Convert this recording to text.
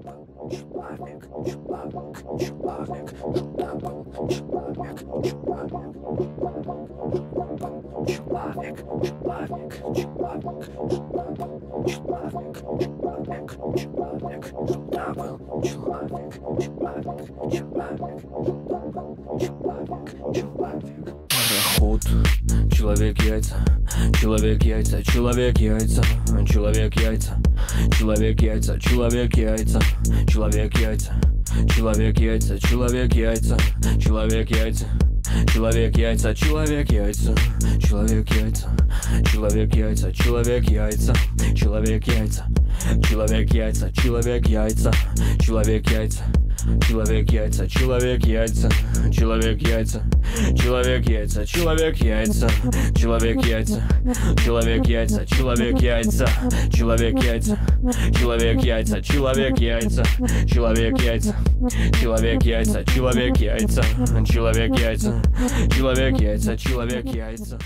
Человек, человек, человек, Пароход, человек яйца, человек яйца, человек яйца, человек яйца, человек яйца, человек яйца, человек яйца, человек яйца, человек яйца, человек яйца. Человек яйца, человек яйца, человек яйца, человек яйца, человек яйца, человек яйца, человек яйца, человек яйца, человек яйца, человек яйца, человек яйца, человек яйца, человек яйца, человек яйца, человек яйца, человек яйца, человек яйца, человек яйца, человек яйца, человек яйца, человек яйца, человек яйца, человек яйца, человек яйца, человек яйца, человек яйца.